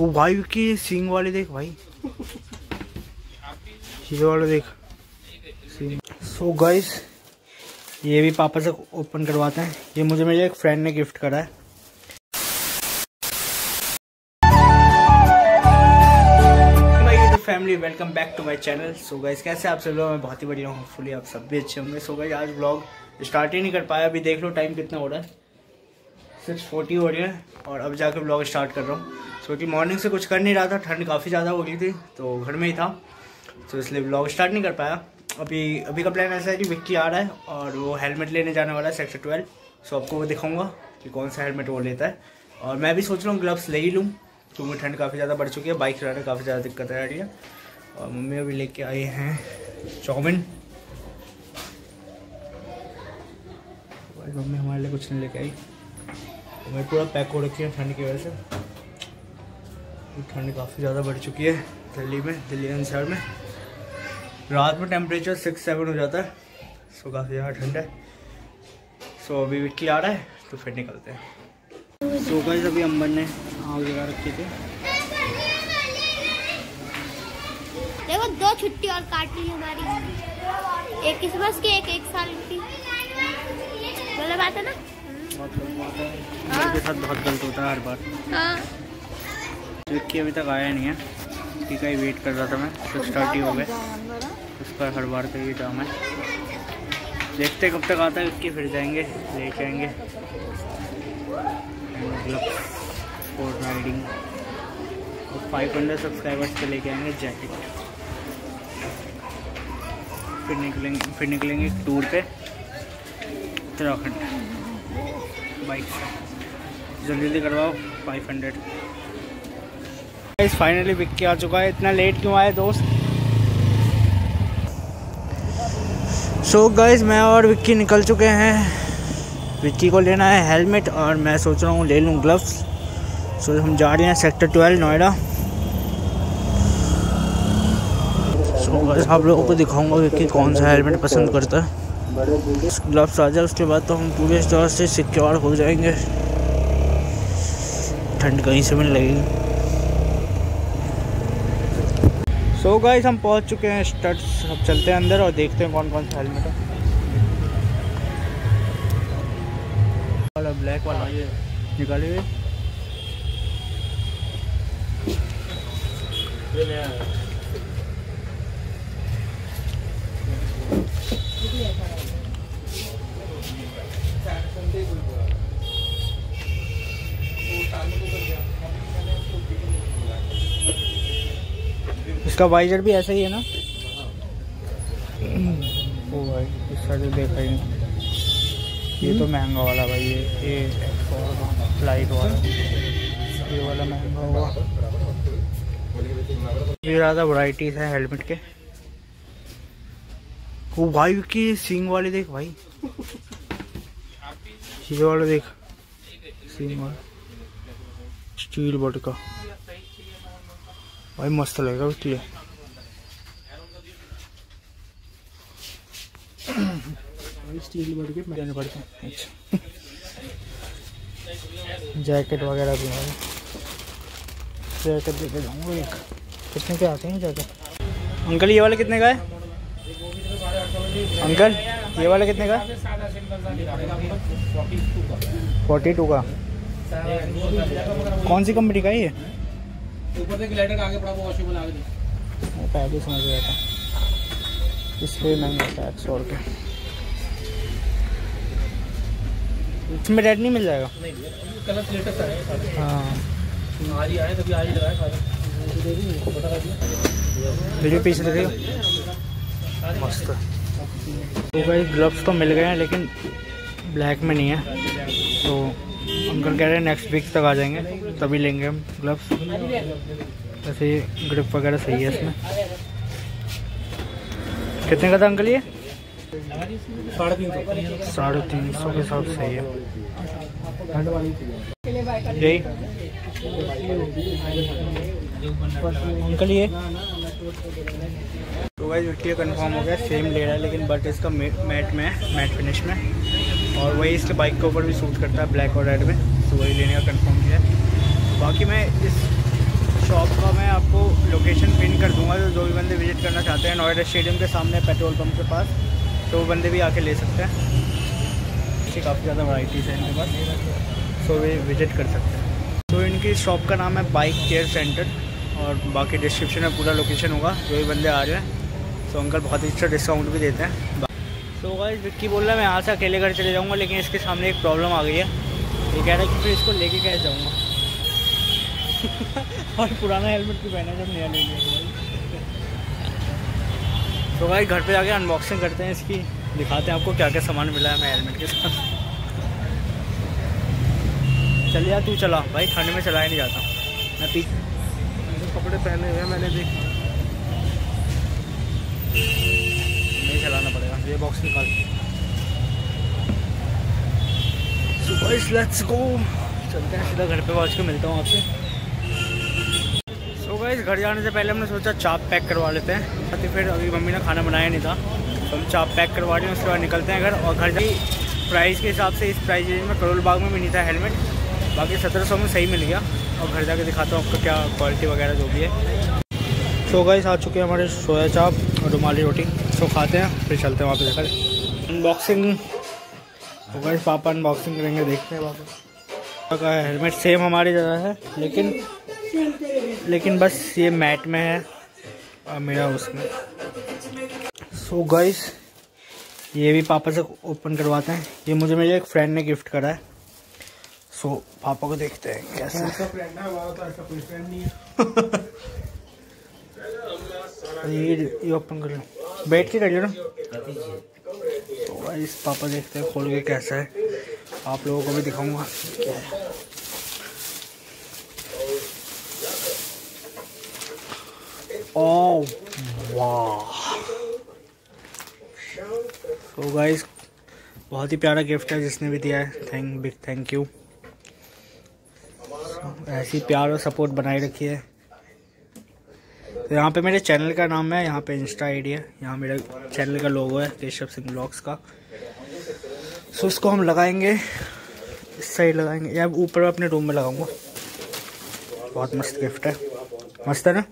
वो भाई की सींग वाले देख भाई। ये वाले देख। सो गाइस ये भी पापा से ओपन करवाते हैं। ये मुझे मेरे एक फ्रेंड ने गिफ्ट करा है। Family welcome back to my channel so guys कैसे आप सब लोग? मैं बहुत ही बढ़िया हूँ। होपफुली आप सब भी अच्छे होंगे। सो गाइस आज ब्लॉग स्टार्ट ही नहीं कर पाया। अभी देख लो टाइम कितना हो रहा है। सिक्स फोर्टी हो रही है और अब जाकर ब्लॉग स्टार्ट कर रहा हूँ। सो कि मॉर्निंग से कुछ कर नहीं रहा था, ठंड काफ़ी ज़्यादा हो गई थी तो घर में ही था तो इसलिए ब्लॉग स्टार्ट नहीं कर पाया। अभी अभी का प्लान ऐसा है कि विक्की आ रहा है और वो हेलमेट लेने जाने वाला है सेक्टर ट्वेल्व सो आपको वो दिखाऊँगा कि कौन सा हेलमेट वो लेता है। और मैं भी सोच रहा हूँ ग्लव्स ले ही लूँ, क्योंकि ठंड काफ़ी ज़्यादा बढ़ चुकी है बाइक चलाने काफ़ी ज़्यादा दिक्कत आ रही है। और मम्मी अभी लेके आए हैं चाउमिन। मम्मी हमारे लिए कुछ नहीं लेके आई। मैं पूरा पैक हो रखी है ठंड की वजह से। ठंड काफ़ी ज़्यादा बढ़ चुकी है दिल्ली में दिल्ली एनसीआर में। रात में टेम्परेचर सिक्स सेवन हो जाता है। सो काफ़ी ज़्यादा ठंड है। सो अभी विक्की आ रहा है तो फिर निकलते हैं। सो गाइस अभी अम्बन ने आग लगा रखी थी। देखो दो छुट्टी और काट ली हमारी। एक क्रिसमस की एक एक साल की। बोला बात है ना? बहुत मेरे साथ बहुत गलत होता है हर बार। हाँ। विक्की अभी तक आया नहीं है विक्की का ही वेट कर रहा था मैं तो स्टार्ट ही हो गए उसका हर बार का ये काम है। देखते कब तक आता है विक्की फिर जाएँगे लेके आएँगे फॉर राइडिंग और फाइव हंड्रेड सब्सक्राइबर्स पे लेके आएँगे जैकेट फिर निकलेंगे फिर निकलेंगे टूर पे उत्तराखंड। बाइक जल्दी जल्दी करवाओ फाइव हंड्रेड फाइनली विक्की आ चुका है। इतना लेट क्यों आए दोस्त? सो so गाइज़ मैं और विक्की निकल चुके हैं। विक्की को लेना है हेलमेट और मैं सोच रहा हूँ ले लूँ ग्लव्स सो so, हम जा रहे हैं sector twelve Noida so guys आप लोगों को दिखाऊँगा विक्की कौन सा हेलमेट पसंद करता है। ग्लव्स आ जाए उसके बाद तो हम पूरे तरह से सिक्योर हो जाएँगे। ठंड कहीं से मिलने लगेगी। सो so गाइस हम पहुँच चुके हैं स्टड्स अब चलते हैं अंदर और देखते हैं कौन कौन सा हेलमेट है। वाला ब्लैक वाला। ये निकालिए इसका वाइजर भी ऐसा ही है ना? ओ भाई इस साइड देखा ही ये तो महँगा वाला भाई, ये ये लाइट वाला। ये वाला महँगा हुआ ये ज़्यादा वराइटीज़ है हेलमेट के। वो भाई, की सिंग वाले देख भाई। ये वाला देख। सिंग वाला। स्टील बट का। भाई मस्त लगेगा उसके लिए स्टील बट के देने पड़ते हैं अच्छा। जैकेट वगैरह भी है। जैकेट देखे जाऊँगा एक। कितने के आते हैं जैकेट? अंकल ये वाला कितने का है? अंकल ये वाला कितने का फोर्टी टू का। कौन सी कंपनी का है ये? ऊपर से ग्लाइडर आगे पड़ा वो वॉशेबल आगे वो पहले समझ गया था। इसलिए महँगा था एक सौ रुपये इसमें रेड नहीं मिल जाएगा? नहीं कलर लेटेस्ट हाँ आज ही आए तभी आज ही लगाए वीडियो पीछे देखिए मस्त। तो भाई ग्लव्स तो मिल गए हैं लेकिन ब्लैक में नहीं है। तो अंकल कह रहे हैं नेक्स्ट वीक तक आ जाएँगे, तभी लेंगे हम ग्लव्स वैसे ग्रिप वगैरह सही है इसमें। कितने का था अंकल ये? साढ़े तीन सौ के हिसाब से सही है। यही। अंकल ये? तो वीडियो कंफर्म हो गया सेम ले रहा है, लेकिन बट इसका मैट में मैट फिनिश में। और वही इसके बाइक के ऊपर भी सूट करता है ब्लैक और रेड में। तो वही लेने का कंफर्म किया है। बाकी मैं इस शॉप का मैं आपको लोकेशन पिन कर दूँगा तो जो भी बंदे विज़िट करना चाहते हैं नोएडा स्टेडियम के सामने पेट्रोल पंप के पास तो वो बंदे भी आके ले सकते हैं। इसकी काफ़ी ज़्यादा वराइटीज़ है इनके पास। सो वे विज़िट कर सकते हैं। तो इनकी शॉप का नाम है बाइक केयर सेंटर और बाकी डिस्क्रिप्शन में पूरा लोकेशन होगा, जो भी बंदे आ रहे हैं। तो अंकल बहुत ही अच्छा डिस्काउंट भी देते हैं। तो गाइस विक्की बोल रहा है, मैं यहाँ से अकेले घर चले जाऊँगा, लेकिन इसके सामने एक प्रॉब्लम आ गई है। ये कह रहा है कि फिर इसको लेके कैसे जाऊँगा? और पुराना हेलमेट भी पहना जब नया ले लिया तो भाई, घर पे जाके अनबॉक्सिंग करते हैं इसकी। दिखाते हैं आपको क्या क्या सामान मिला है मैं हेलमेट के साथ। चल यार, तू चला। भाई ठंड में चलाया नहीं जाता। मैं पी कपड़े पहने हुए मैंने देख। नहीं चलाना पड़ेगा। ये बॉक्स निकाल सुबह लेट्स गो चलते हैं सीधा घर पे। पहुँच के मिलता हूँ आपसे। सो गाइस घर जाने से पहले हमने सोचा चाप पैक करवा लेते हैं। साथ ही फिर अभी मम्मी ने खाना बनाया नहीं था। तो हम चाप पैक करवा रहे हैं, उसके बाद निकलते हैं घर। और घर जाए प्राइस के हिसाब से इस प्राइस रेंज में करोल बाग में भी नहीं था हेलमेट बाकी सत्रह सौ में सही मिल गया। और घर जाके दिखाता हूँ आपको क्या क्वालिटी वगैरह जो भी है। सो गाइस आ चुके हैं हमारे सोया चाप और रुमाली रोटी। सो खाते हैं फिर चलते हैं पे जाकर। अनबॉक्सिंग तो गाइस पापा अनबॉक्सिंग करेंगे देखते हैं पापा का हेलमेट सेम हमारी जगह है लेकिन लेकिन बस ये मैट में है और मेरा उसमें। सो so गाइस ये भी पापा से ओपन करवाते हैं। ये मुझे मेरे एक फ्रेंड ने गिफ्ट करा है। सो so, पापा को देखते हैं कैसा है। तो ये ओपन कर लो। बैठ के कर लो ना। तो गाइस पापा देखते हैं, खोल के कैसा है। आप लोगों को भी दिखाऊँगा। क्या है? ओह वाह तो गाइस बहुत ही प्यारा गिफ्ट है जिसने भी दिया है। थैंक बिग थैंक यू ऐसी प्यार और सपोर्ट बनाए रखिए। तो यहाँ पे मेरे चैनल का नाम है यहाँ पे इंस्टा आईडी है। यहाँ मेरा चैनल का लोगो है केशव सिंह ब्लॉग्स का। सो इसको हम लगाएँगे। इस साइड लगाएँगे। या ऊपर अपने रूम में लगाऊँगा। बहुत मस्त गिफ्ट है। मस्त है ना?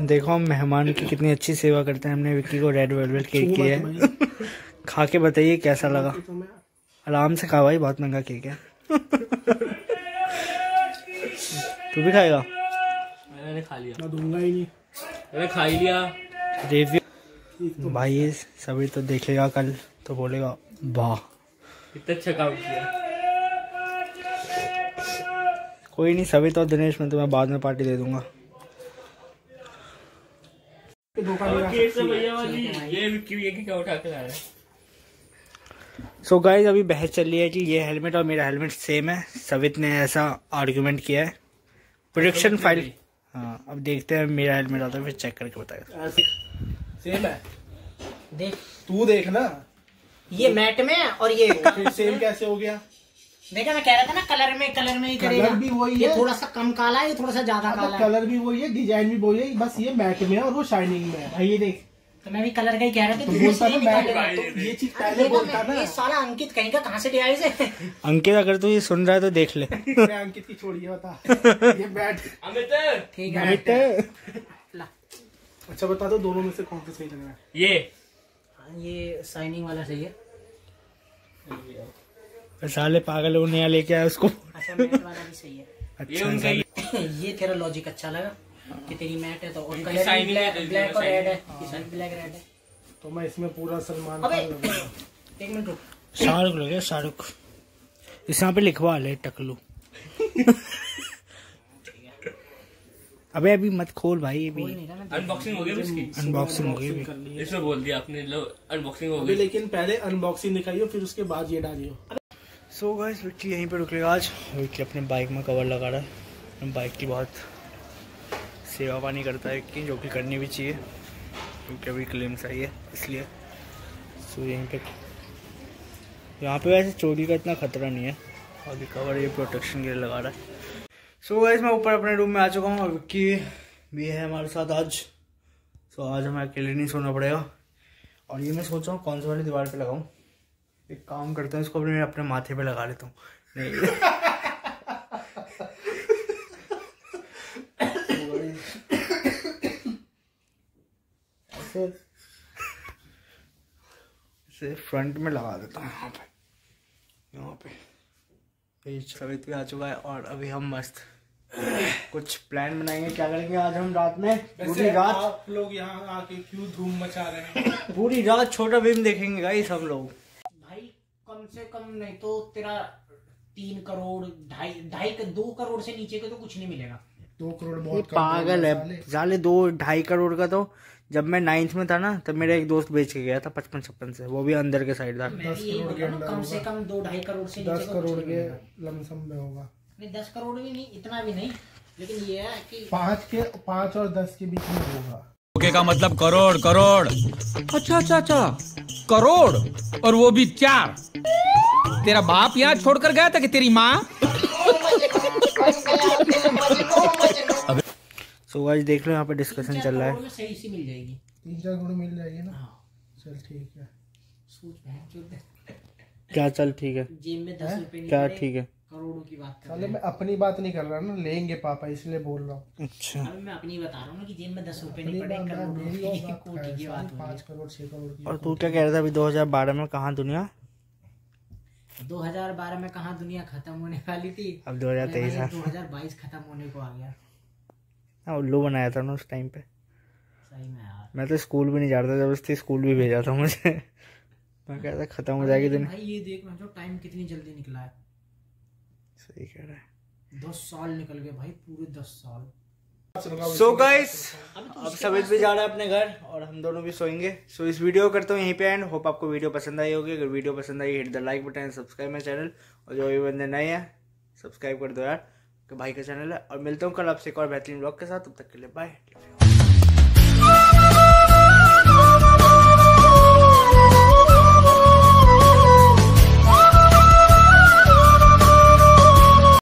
देखो हम मेहमान की कितनी अच्छी सेवा करते हैं। हमने विक्की को रेड वेलवेट केक किया है। खा के बताइए कैसा लगा। आराम से खा भाई बहुत महँगा केक है। तू भी खाएगा? मैंने खा लिया। मैं दूँगा ही नहीं। मैंने खा ही लिया। रिव्यू भाई ये सभी तो देखेगा कल तो बोलेगा वाह। इतना अच्छा काम किया। कोई नहीं सभी तो दिनेश मैं तुम्हें बाद में पार्टी दे दूँगा। है सो so गाइज़ अभी बहस चल रही है कि ये हेलमेट और मेरा हेलमेट सेम है। सवित ने ऐसा आर्ग्यूमेंट किया है। प्रोडक्शन फ़ाइल हाँ अब देखते हैं मेरा हेलमेट आता है फिर चेक करके बताएगा। सेम है। देख। तू देख ना। ये मैट में है और ये फिर सेम कैसे हो गया? देखा मैं कह रहा था ना कलर में कलर में ही करेगा। कलर भी वही ये है। थोड़ा सा कम काला है ये थोड़ा सा ज़्यादा काला है। कलर भी वही है डिज़ाइन भी वही है बस ये मैट में है और वो शाइनिंग में है। भाई ये देख। तो मैं भी कलर का ही कह रहा था तो लेगा। तो ये चीज़ पहले बोलता मैं- था ये साला अंकित कहीं का कहाँ से ले आए से अंकित अगर तू ये सुन रहा है तो देख ले। मैं अंकित की छोड़िए बता। ये मैट अमित। ठीक है। ला। अच्छा बता दो दोनों में से कौन सा सही लग रहा है? ये। हाँ, ये शाइनिंग वाला सही है। साले पागल वो नया लेके आया उसको। अच्छा वाला भी सही है। ये अच्छा उनका ये तेरा लॉजिक अच्छा लगा। कि तेरी मैट है तो और shining है, ब्लैक ब्लैक और रेड है। इसमें ब्लैक रेड है। तो मैं इसमें पूरा सलमान खान एक मिनट रुक। शाहरुख लगे शाहरुख। इस यहाँ पे लिखवा ले टकलू। अबे अभी मत खोल भाई ये भी अनबॉक्सिंग हो गई इसकी? अनबॉक्सिंग हो गई है। इसमें बोल दिया आपने लो अनबॉक्सिंग हो गई। लेकिन पहले अनबॉक्सिंग दिखाइयो फिर उसके बाद ये डालियो। सो गाइस विक्की यहीं पे रुकेगा आज। विक्की अपने बाइक में कवर लगा रहा है। बाइक की बहुत सेवा पानी करता है कि जो कि करनी भी चाहिए क्योंकि अभी क्लेम्स आई है इसलिए। सो यहीं पे यहाँ पे वैसे चोरी का इतना खतरा नहीं है। अभी कवर ये प्रोटेक्शन के लिए लगा रहा है। सो गाइस मैं ऊपर अपने रूम में आ चुका हूँ और विक्की भी है हमारे साथ आज। सो so, आज हमें अकेले नहीं सोना पड़ेगा। और ये मैं सोच रहा हूँ कौन सी वाली दीवार पे लगाऊँ? एक काम करते हैं इसको अपने अपने माथे पे लगा लेता हूँ। नहीं इसे इसे फ्रंट में लगा देता हूँ यहाँ पे। यहाँ पे। ये सवित भी आ चुका है और अभी हम मस्त कुछ प्लान बनाएँगे। क्या करेंगे आज हम रात में? पूरी रात आप लोग यहाँ आके क्यों धूम मचा रहे हैं? पूरी रात छोटा भीम देखेंगे गाइस हम लोग। भाई कम से कम नहीं तो तेरा तीन करोड़ ढाई ढाई दो करोड़ से नीचे का तो कुछ नहीं मिलेगा। दो करोड़ बहुत पागल है। साले दो ढाई करोड़ का तो जब मैं नाइन्थ में था ना तब मेरा एक दोस्त बेच के गया था पचपन छप्पन से। वो भी अंदर के साइड था। कम से कम दो ढाई करोड़ से दस करोड़ नहीं के लमसम में होगा। नहीं दस करोड़ भी नहीं इतना भी नहीं लेकिन ये है कि पाँच के पाँच और दस के बीच में होगा। ओके का मतलब करोड़ करोड़। अच्छा अच्छा अच्छा। करोड़? और वो भी चार। तेरा बाप यहाँ छोड़कर गया था कि तेरी माँ? सो आज देख लो यहाँ पे डिस्कशन चल रहा है। सही सी मिल जाएगी। तीन चार करोड़ मिल जाएगी ना? हाँ। चल ठीक है। सोच बहन चोद क्या चल ठीक है? जेब में दस रुपए क्या ठीक है? करोड़ों की बात कर हैं मैं अपनी बात नहीं कर रहा ना लेंगे पापा इसलिए बोल रहा हूँ। अच्छा। अभी मैं अपनी बता रहा हूँ कि जेब में दस रुपए नहीं पड़े करोड़ों की और बात पाँच करोड़ छह करोड़ की और तू क्या कह रहा था अभी 2012 में कहाँ दुनिया? दो हज़ार बारह में कहाँ दुनिया खत्म होने वाली थी? अब 2023 है। दो हज़ार बाईस खत्म होने को आ गया। हाँ, उल्लू बनाया था ना उस टाइम पे। सही में यार। मैं तो स्कूल भी नहीं जाता ज़बरदस्ती स्कूल भी भेजा था मुझे। मैं कहता खत्म हो जाएगी दिन। भाई ये देख जो टाइम कितनी जल्दी निकला है। सही कह रहा है। दस साल निकल गए भाई पूरे दस साल। सो so गाइस अब सबित भी जा रहा है अपने घर और हम दोनों भी सोएँगे। सो so इस वीडियो को करता हूँ यहीं पे एंड होप आपको वीडियो पसंद आई होगी। अगर वीडियो पसंद आई hit the like button subscribe my channel और जो भी बंदे नए हैं सब्सक्राइब कर दो यार। भाई का चैनल है, और मिलता हूँ कल आपसे एक और बेहतरीन ब्लॉग के साथ, तब तक के लिए बाय